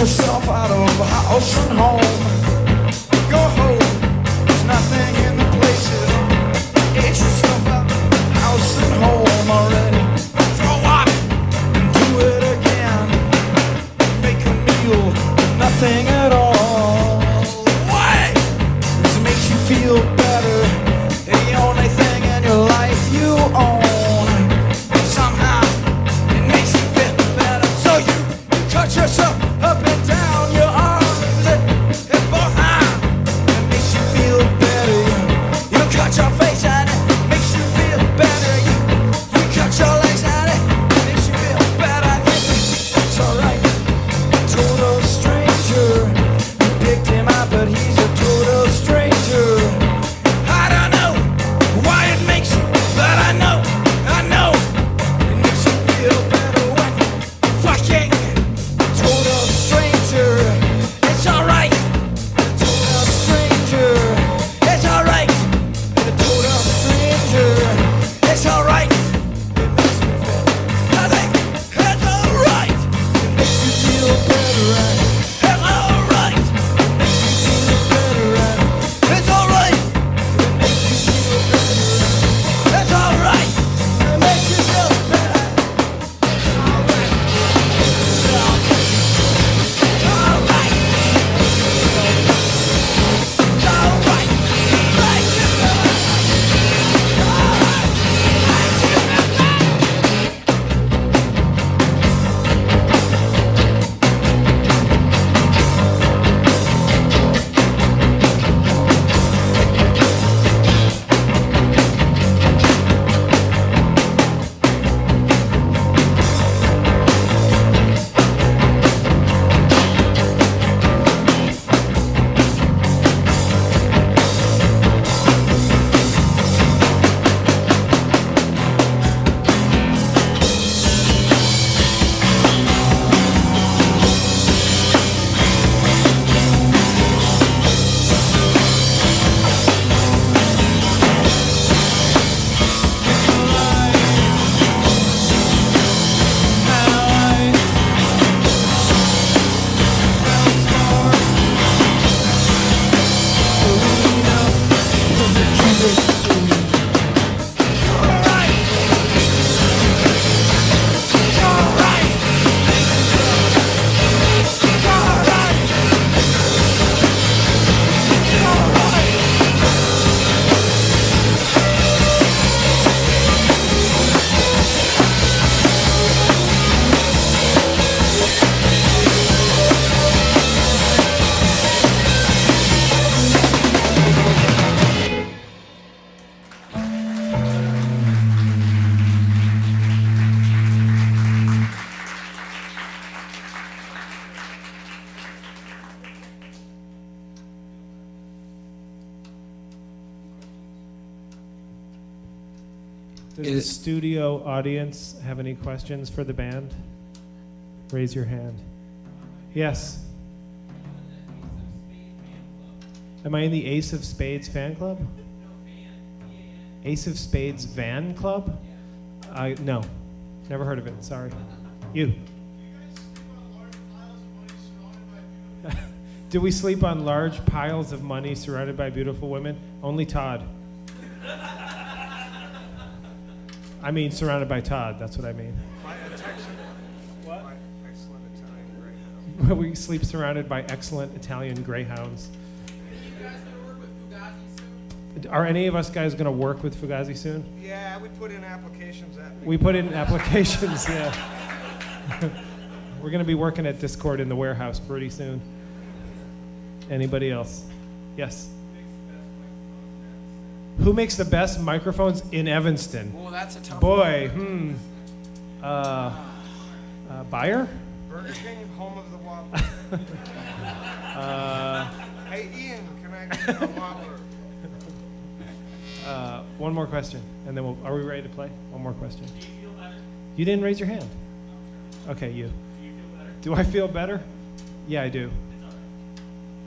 yourself out of house and home. Go home, there's nothing in the places. Better. and Does the studio audience have any questions for the band? Raise your hand. Yes. Am I in the Ace of Spades fan club? Ace of Spades van club? I no, never heard of it. Sorry. You. Do we sleep on large piles of money surrounded by beautiful women? Only Todd. I mean, surrounded by Todd. That's what I mean. What? Excellent Italian we sleep surrounded by excellent Italian greyhounds. Are any of us guys going to work with Fugazi soon? Yeah, we put in applications at. We put in applications, yeah. We're going to be working at Dischord in the warehouse pretty soon. Anybody else? Yes. Who makes the best microphones in Evanston? Oh, that's a tough Boy, hmm. Uh, uh, Buyer? Burger King, home of the Whopper. Uh, hey, Ian, can I get a Whopper? uh, one more question, and then we'll. Are we ready to play? One more question. You didn't raise your hand. Okay, you. Do you feel better? Do I feel better? Yeah, I do.